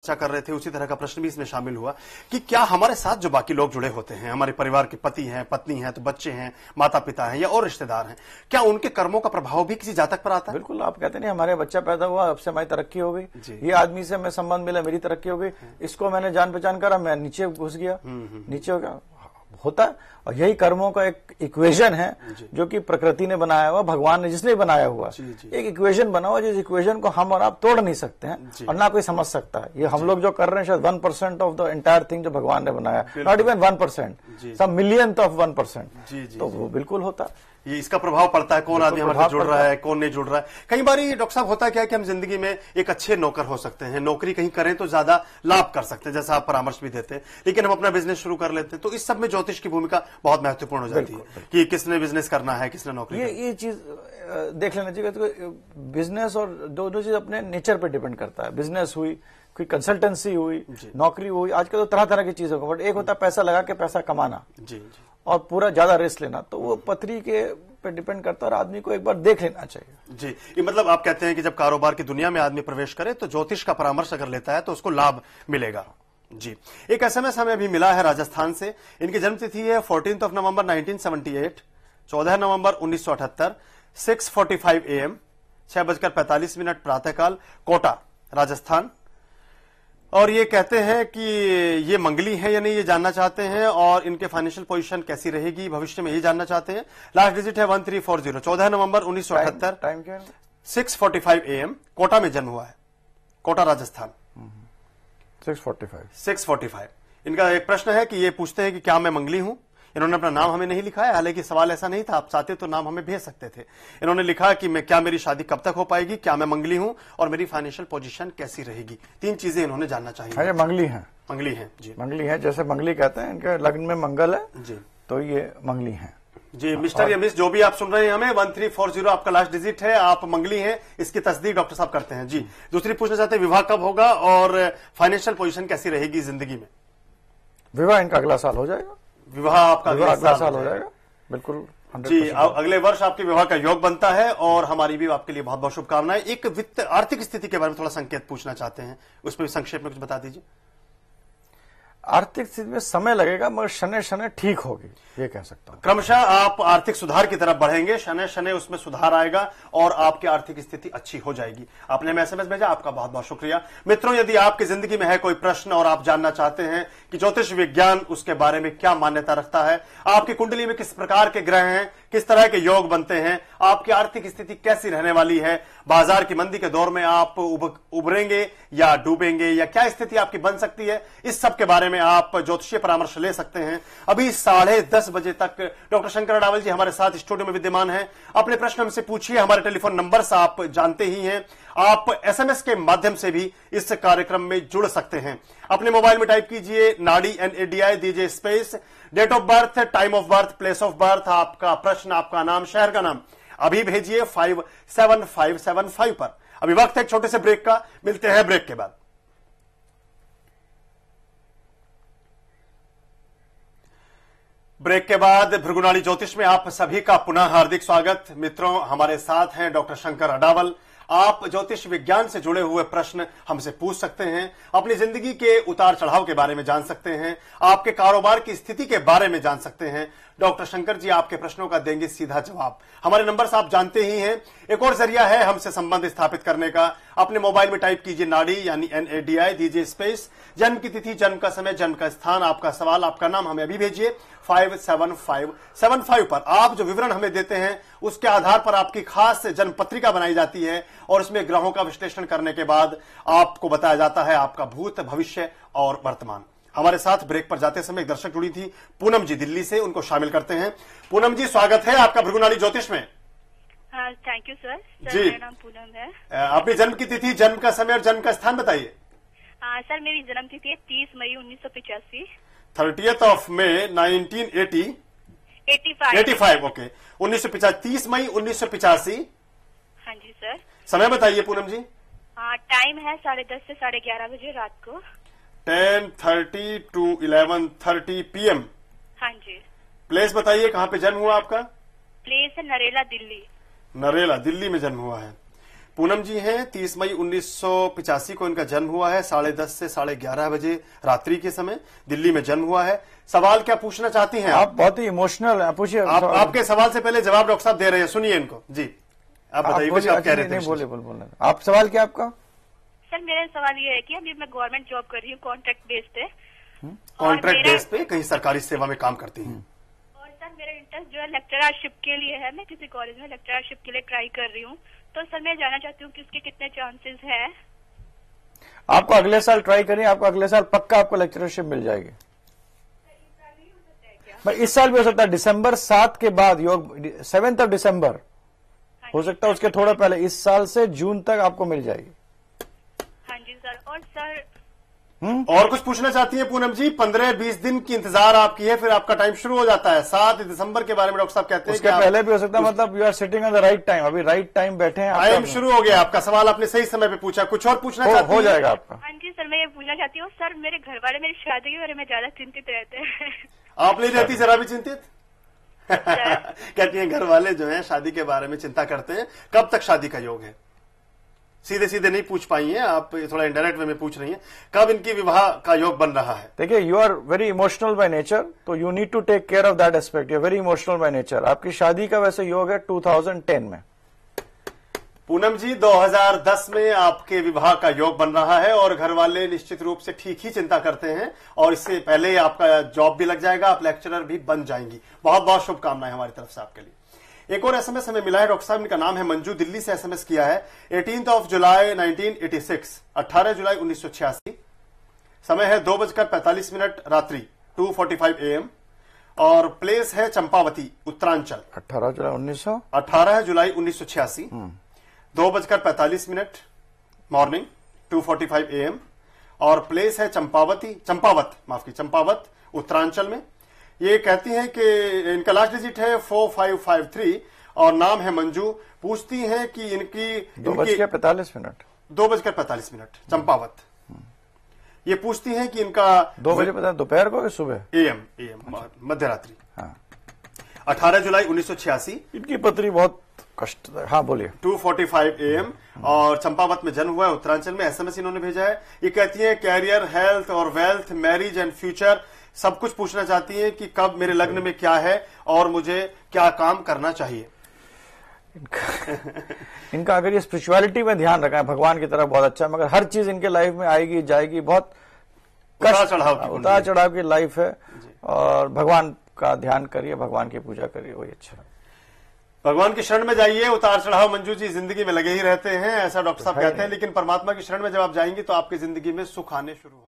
चर्चा कर रहे थे उसी तरह का प्रश्न भी इसमें शामिल हुआ कि क्या हमारे साथ जो बाकी लोग जुड़े होते हैं हमारे परिवार के पति हैं पत्नी हैं तो बच्चे हैं माता पिता हैं या और रिश्तेदार हैं क्या उनके कर्मों का प्रभाव भी किसी जातक पर आता है? बिल्कुल आप कहते नहीं हमारे बच्चा पैदा हुआ अब से हमारी तरक्की हो गई। ये आदमी से हमें संबंध मिला मेरी तरक्की हो गई। इसको मैंने जान पहचान करा मैं नीचे घुस गया। नीचे हो गया। होता है। और यही कर्मों का एक इक्वेशन है जो कि प्रकृति ने बनाया हुआ भगवान ने जिसने बनाया हुआ। जी, जी। एक इक्वेशन बना हुआ जिस इक्वेशन को हम और आप तोड़ नहीं सकते हैं और ना कोई समझ सकता है। ये हम लोग जो कर रहे हैं शायद one percent of the entire thing जो भगवान ने बनाया नॉट इवन वन परसेंट सब मिलियन ऑफ़ वन परसेंट तो वो बिल्कुल होता। है ये इसका प्रभाव पड़ता है कौन आदमी हमारे जुड़ रहा है कौन नहीं जुड़ रहा है। कई बार डॉक्टर साहब होता क्या है कि हम ज़िंदगी में एक अच्छे नौकर हो सकते हैं नौकरी कहीं करें तो ज़्यादा लाभ कर सकते हैं जैसा आप परामर्श भी देते हैं लेकिन हम अपना बिज़नेस शुरू कर लेते हैं तो इस सब में ज्योतिष की भूमिका बहुत महत्वपूर्ण हो जाती है कि किसने बिज़नेस करना है किसने नौकरी ये ये चीज़ देख लेना चाहिए तो बिज़नेस और दोनों चीज़ अपने नेचर पर डिपेंड करता है। बिज़नेस हुई कोई कंसल्टेंसी हुई नौकरी हुई आजकल तो तरह तरह की चीज़ों बट एक होता है पैसा लगा के पैसा कमाना। जी जी। और पूरा ज़्यादा रिस्क लेना तो वो पथरी के पे डिपेंड करता है और आदमी को एक बार देख लेना चाहिए। जी, ये मतलब आप कहते हैं कि जब कारोबार की दुनिया में आदमी प्रवेश करे तो ज्योतिष का परामर्श अगर लेता है तो उसको लाभ मिलेगा। जी, एक एसएमएस हमें अभी मिला है राजस्थान से। इनकी जन्मतिथि है फोर्टीन ऑफ़ नवंबर 1978 14 नवंबर 1978 6:45 एम छह बजकर पैंतालीस मिनट प्रातःकाल, कोटा, राजस्थान। और ये कहते हैं कि ये मंगली है या नहीं ये जानना चाहते हैं और इनके फाइनेंशियल पोजीशन कैसी रहेगी भविष्य में ये जानना चाहते हैं। लास्ट डिजिट है वन थ्री फोर ज़ीरो चौदह नवंबर उन्नीस सौ अठहत्तर। टाइम क्या six forty five A M Kota में जन्म हुआ है। Kota Rajasthan. Six forty five six forty five इनका एक प्रश्न है कि ये पूछते हैं कि क्या मैं मंगली हूँ? इन्होंने अपना नाम हमें नहीं लिखा है हालाँकि सवाल ऐसा नहीं था आप चाहते तो नाम हमें भेज सकते थे। इन्होंने लिखा कि मैं क्या मेरी शादी कब तक हो पाएगी क्या मैं मंगली हूँ और मेरी फाइनेंशियल पोजीशन कैसी रहेगी। तीन चीज़ें इन्होंने जानना चाहिए अरे मंगली है। मंगली है जी। मंगली है जैसे मंगली कहते हैं इनके लग्न में मंगल है जी। तो ये मंगली है। जी मिस्टर या मिस जो भी आप सुन रहे हैं हमें वन थ्री फोर ज़ीरो आपका लास्ट डिजिट है आप मंगली हैं इसकी तस्दीक डॉक्टर साहब करते हैं जी। दूसरी पूछना चाहते हैं विवाह कब होगा और फाइनेंशियल पोजीशन कैसी रहेगी ज़िंदगी में? विवाह इनका अगला साल हो जाएगा। विवाह आपका विवाह अगला साल हो जाएगा। बिल्कुल जी अगले वर्ष आपके विवाह का योग बनता है और हमारी भी आपके लिए बहुत बहुत शुभकामनाएँ। एक वित्त आर्थिक स्थिति के बारे में थोड़ा संकेत पूछना चाहते हैं। उसमें भी संक्षेप में कुछ बता दीजिए। आर्थिक स्थिति में समय लगेगा, मगर शनि शनि ठीक होगी, ये कह सकता हूँ। क्रमशः आप आर्थिक सुधार की तरफ़ बढ़ेंगे शनि शनि उसमें सुधार आएगा और आपकी आर्थिक स्थिति अच्छी हो जाएगी। आपने हमें एसएमएस भेजा, आपका बहुत बहुत शुक्रिया। मित्रों, यदि आपकी ज़िंदगी में है कोई प्रश्न और आप जानना चाहते हैं कि ज्योतिष विज्ञान उसके बारे में क्या मान्यता रखता है, आपकी कुंडली में किस प्रकार के ग्रह हैं किस तरह के योग बनते हैं, आपकी आर्थिक स्थिति कैसी रहने वाली है, बाज़ार की मंदी के दौर में आप उभरेंगे या डूबेंगे, या क्या स्थिति आपकी बन सकती है, इस सब के बारे में आप ज्योतिषीय परामर्श ले सकते हैं। अभी साढ़े दस बजे तक डॉक्टर शंकर अडावल जी हमारे साथ स्टूडियो में विद्यमान है। अपने प्रश्न हमसे पूछिए, हमारे टेलीफोन नंबर आप जानते ही हैं। आप एसएमएस के माध्यम से भी इस कार्यक्रम में जुड़ सकते हैं। अपने मोबाइल में टाइप कीजिए, नाडी एन एनएडीआई दीजिए space, date of birth, time of birth, place of birth, आपका प्रश्न आपका नाम, शहर का नाम। अभी भेजिए five seven five seven five पर। अभी वक्त है छोटे से ब्रेक का। मिलते हैं ब्रेक के बाद। ब्रेक के बाद भृगुनाली ज्योतिष में आप सभी का पुनः हार्दिक स्वागत। मित्रों, हमारे साथ हैं डॉक्टर शंकर अडावल। आप ज्योतिष विज्ञान से जुड़े हुए प्रश्न हमसे पूछ सकते हैं, अपनी ज़िंदगी के उतार चढ़ाव के बारे में जान सकते हैं, आपके कारोबार की स्थिति के बारे में जान सकते हैं। डॉक्टर शंकर जी आपके प्रश्नों का देंगे सीधा जवाब। हमारे नंबर आप जानते ही हैं। एक और ज़रिया है हमसे संबंध स्थापित करने का। अपने मोबाइल में टाइप कीजिए नाड़ी, यानी एन एनएडीआई दीजिए स्पेस जन्म की तिथि, जन्म का समय, जन्म का स्थान, आपका सवाल, आपका नाम हमें अभी भेजिए। Five seven five seven five पर आप जो विवरण हमें देते हैं, उसके आधार पर आपकी खास जन्म पत्रिका बनाई जाती है और उसमें ग्रहों का विश्लेषण करने के बाद आपको बताया जाता है आपका भूत, भविष्य और वर्तमान। हमारे साथ ब्रेक पर जाते समय एक दर्शक जुड़ी थी, पूनम जी दिल्ली से, उनको शामिल करते हैं। पूनम जी, स्वागत है आपका भृगुनाली ज्योतिष में। Thank you sir ji. मेरा नाम पूनम है। अपनी जन्म की तिथि जन्म का समय और जन्म का स्थान बताइए। सर मेरी जन्म तिथि है तीस मई उन्नीस सौ पिचासी। Thirtieth of May nineteen eighty. Eighty five. Okay. उन्नीस सौ पिचासी तीस मई उन्नीस सौ पिचासी। हाँ जी सर समय बताइए पूनम जी। टाइम है साढ़े दस से साढ़े ग्यारह बजे रात को। Ten thirty to eleven thirty PM. हाँ जी। प्लेस बताइए कहाँ पे जन्म हुआ आपका? प्लेस है नरेला दिल्ली। नरेला दिल्ली में जन्म हुआ है। पूनम जी हैं तीस मई उन्नीस को इनका जन्म हुआ है साढ़े दस से साढ़े ग्यारह बजे रात्रि के समय दिल्ली में जन्म हुआ है। सवाल क्या पूछना चाहती हैं आप, आप बहुत ही इमोशनल हैं पूछिए। आप आपके सवाल से पहले जवाब डॉक्टर साहब दे रहे हैं सुनिए इनको। जी आप आप बताइए कुछ आप कह रहे थे। बोलिए बोलिए बोलिए। आप सवाल क्या आपका? सर मेरा सवाल ये है कि अभी मैं गवर्नमेंट जॉब कर रही हूँ कॉन्ट्रैक्ट बेस पे। कॉन्ट्रैक्ट मेरा- बेस पे कहीं सरकारी सेवा में काम करती हैं। सर मेरा इंटरेस्ट जो है लेक्चरशिप के लिए है। मैं किसी कॉलेज में लेक्चरशिप के लिए ट्राई कर रही हूँ। तो सर मैं जानना चाहती हूँ कि उसके कितने चांसेस है। आपको अगले साल ट्राई करिए आपको अगले साल पक्का आपको लेक्चरशिप मिल जाएगी। भाई इस साल भी हो सकता है दिसंबर सात के बाद योग सेवेंथ ऑफ़ दिसंबर हो सकता है उसके थोड़ा पहले इस साल से जून तक आपको मिल जाएगी। हाँ जी सर और सर और कुछ पूछना चाहती हैं पूनम जी? पंद्रह बीस दिन की इंतज़ार आपकी है फिर आपका टाइम शुरू हो जाता है। सात दिसंबर के बारे में डॉक्टर साहब कहते हैं उसके पहले भी हो सकता है मतलब you are sitting on the right time अभी राइट टाइम बैठे हैं टाइम शुरू हो गया आपका। सवाल आपने सही समय पे पूछा। कुछ और पूछना हो, चाहती हो जाएगा आपका। हाँ जी सर मैं ये पूछना चाहती हूँ सर मेरे घर वाले मेरी शादी के बारे में ज़्यादा चिंतित रहते हैं। आप नहीं रहती जरा भी चिंतित? कहती हैं घर वाले जो है शादी के बारे में चिंता करते हैं। कब तक शादी का योग है? सीधे सीधे नहीं पूछ पाई हैं आप थोड़ा इंडायरेक्ट वे में पूछ रही हैं। कब इनकी विवाह का योग बन रहा है? देखिए you are very emotional by nature तो you need to take care of that aspect you very emotional by nature आपकी शादी का वैसे योग है 2010 में। पूनम जी 2010 में आपके विवाह का योग बन रहा है और घर वाले निश्चित रूप से ठीक ही चिंता करते हैं और इससे पहले आपका जॉब भी लग जाएगा आप लेक्चरर भी बन जाएँगी। बहुत बहुत शुभकामनाएँ हमारी तरफ़ से आपके लिए। एक और एसएमएस हमें मिला है डॉक्टर साहब इनका नाम है मंजू दिल्ली से एसएमएस किया है। 18th ऑफ़ जुलाई 1986 18 जुलाई 1986 समय है दो बजकर पैंतालीस मिनट रात्रि टू 2:45 एएम और प्लेस है चंपावती उत्तरांचल। 18 जुलाई उन्नीस सौ? 18 जुलाई 1986 दो बजकर पैंतालीस minute morning two forty 2:45 AM और प्लेस है चंपावती चंपावत माफ़ की चंपावत उत्तरांचल में। ये कहती हैं कि इनका लास्ट डिजिट है 4553 और नाम है मंजू। पूछती हैं कि इनकी दो बज इनकी के पैंतालीस मिनट। दो बजकर पैंतालीस मिनट चंपावत। ये पूछती हैं कि इनका दो बजे पता दोपहर को सुबह? एएम एएम मध्य रात्रि हाँ। 18 जुलाई 1986 इनकी पत्री बहुत कष्ट हाँ बोलिए। 2:45 एएम और चंपावत में जन्म हुआ है उत्तरांचल में। एसएमएस इन्होंने भेजा है। ये कहती है कैरियर हेल्थ और वेल्थ मैरिज एंड फ्यूचर सब कुछ पूछना चाहती है कि कब मेरे लग्न में क्या है और मुझे क्या काम करना चाहिए। इनका इनका अगर ये स्पिरिचुअलिटी में ध्यान रखा है भगवान की तरफ़ बहुत अच्छा है मगर हर चीज़ इनके लाइफ में आएगी जाएगी बहुत उतार चढ़ाव उतार चढ़ाव की लाइफ है और भगवान का ध्यान करिए भगवान की पूजा करिए वही अच्छा भगवान की शरण में जाइए उतार चढ़ाव मंजू जी ज़िंदगी में लगे ही रहते हैं ऐसा डॉक्टर साहब कहते हैं लेकिन परमात्मा की शरण में जब आप जाएँगे तो आपकी ज़िंदगी में सुख आने शुरू